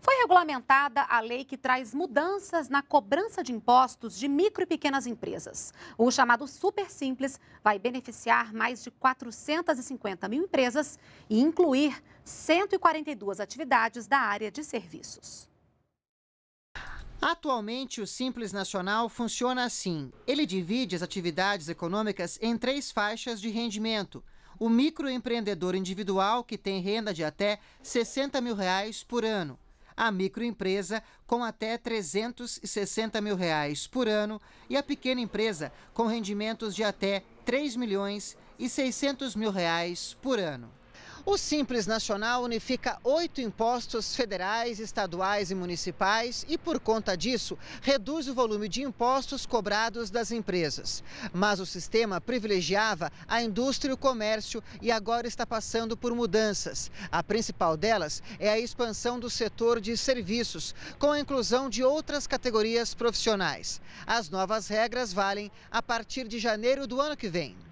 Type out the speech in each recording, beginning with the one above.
Foi regulamentada a lei que traz mudanças na cobrança de impostos de micro e pequenas empresas. O chamado Super Simples vai beneficiar mais de 450 mil empresas e incluir 142 atividades da área de serviços. Atualmente, o Simples Nacional funciona assim: ele divide as atividades econômicas em três faixas de rendimento. O microempreendedor individual, que tem renda de até 60 mil reais por ano a microempresa com até 360 mil reais por ano e a pequena empresa com rendimentos de até 3 milhões e 600 mil reais por ano. O Simples Nacional unifica oito impostos federais, estaduais e municipais e, por conta disso, reduz o volume de impostos cobrados das empresas. Mas o sistema privilegiava a indústria e o comércio e agora está passando por mudanças. A principal delas é a expansão do setor de serviços, com a inclusão de outras categorias profissionais. As novas regras valem a partir de janeiro do ano que vem.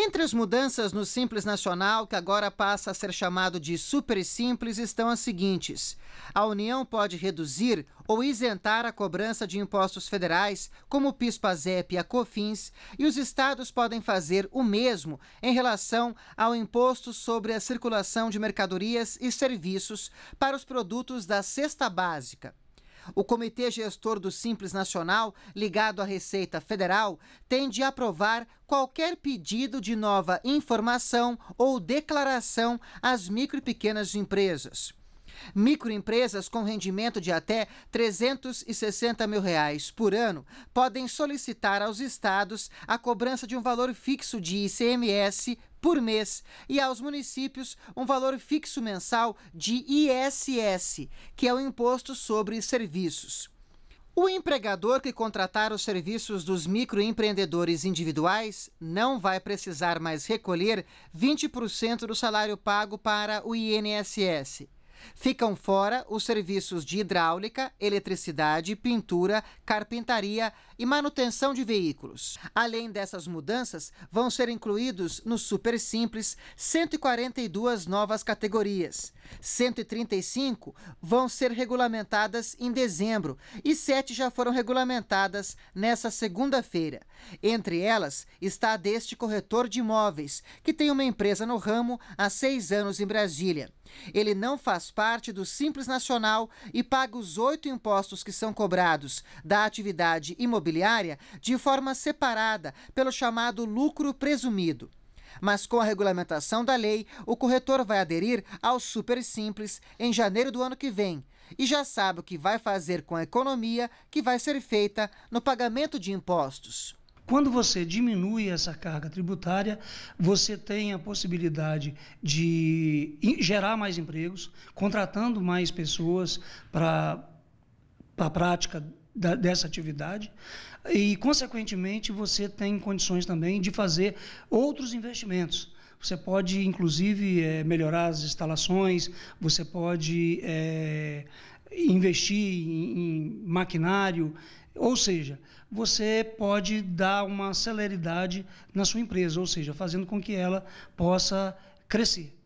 Entre as mudanças no Simples Nacional, que agora passa a ser chamado de Super Simples, estão as seguintes: a União pode reduzir ou isentar a cobrança de impostos federais, como o PIS/PASEP e a COFINS, e os estados podem fazer o mesmo em relação ao imposto sobre a circulação de mercadorias e serviços para os produtos da cesta básica. O Comitê Gestor do Simples Nacional, ligado à Receita Federal, tem de aprovar qualquer pedido de nova informação ou declaração às micro e pequenas empresas. Microempresas com rendimento de até 360 mil reais por ano podem solicitar aos estados a cobrança de um valor fixo de ICMS por mês e aos municípios um valor fixo mensal de ISS, que é o Imposto sobre Serviços. O empregador que contratar os serviços dos microempreendedores individuais não vai precisar mais recolher 20% do salário pago para o INSS. Ficam fora os serviços de hidráulica, eletricidade, pintura, carpintaria e manutenção de veículos. Além dessas mudanças, vão ser incluídos no Super Simples 142 novas categorias. 135 vão ser regulamentadas em dezembro e sete já foram regulamentadas nessa segunda-feira. Entre elas está a deste corretor de imóveis, que tem uma empresa no ramo há seis anos em Brasília. Ele não parte do Simples Nacional e paga os oito impostos que são cobrados da atividade imobiliária de forma separada, pelo chamado lucro presumido. Mas com a regulamentação da lei, o corretor vai aderir ao Super Simples em janeiro do ano que vem e já sabe o que vai fazer com a economia que vai ser feita no pagamento de impostos. Quando você diminui essa carga tributária, você tem a possibilidade de gerar mais empregos, contratando mais pessoas para a prática da, dessa atividade e, consequentemente, você tem condições também de fazer outros investimentos. Você pode, inclusive, é, melhorar as instalações, você pode é, investir em, em maquinário, ou seja, você pode dar uma celeridade na sua empresa, ou seja, fazendo com que ela possa crescer.